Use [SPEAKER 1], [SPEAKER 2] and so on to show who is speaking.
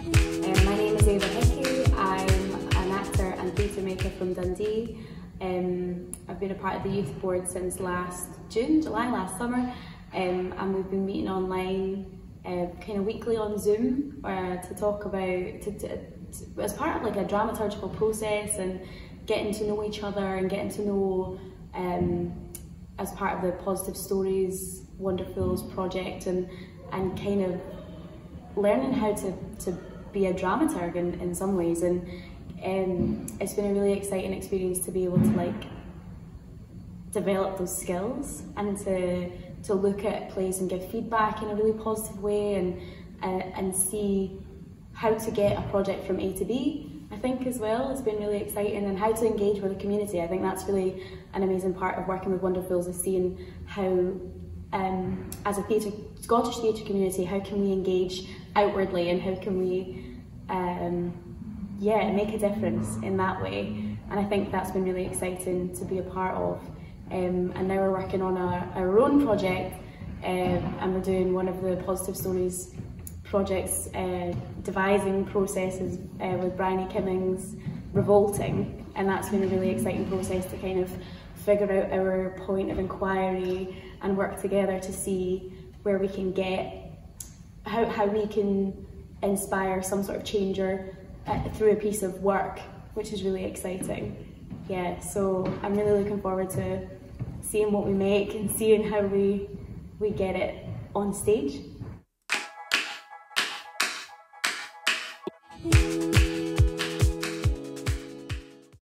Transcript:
[SPEAKER 1] Um, my name is Ava Hickey. I'm an actor and theatre maker from Dundee. Um, I've been a part of the youth board since last June, July, last summer, um, and we've been meeting online uh, kind of weekly on Zoom uh, to talk about, to, to, to, as part of like a dramaturgical process and getting to know each other and getting to know um, as part of the Positive Stories Wonder Fools project and, and kind of learning how to, to be a dramaturg in, in some ways and um, it's been a really exciting experience to be able to like develop those skills and to to look at plays and give feedback in a really positive way and uh, and see how to get a project from A to B I think as well has been really exciting and how to engage with the community. I think that's really an amazing part of working with Wonder Fools is seeing how um, as a theatre, Scottish theatre community how can we engage outwardly and how can we um, yeah make a difference in that way? And I think that's been really exciting to be a part of. Um, and now we're working on a, our own project um, and we're doing one of the positive stories projects uh, devising processes uh, with Bryony Kimmings revolting. And that's been a really exciting process to kind of figure out our point of inquiry and work together to see where we can get how, how we can inspire some sort of changer uh, through a piece of work which is really exciting. Yeah so I'm really looking forward to seeing what we make and seeing how we we get it on stage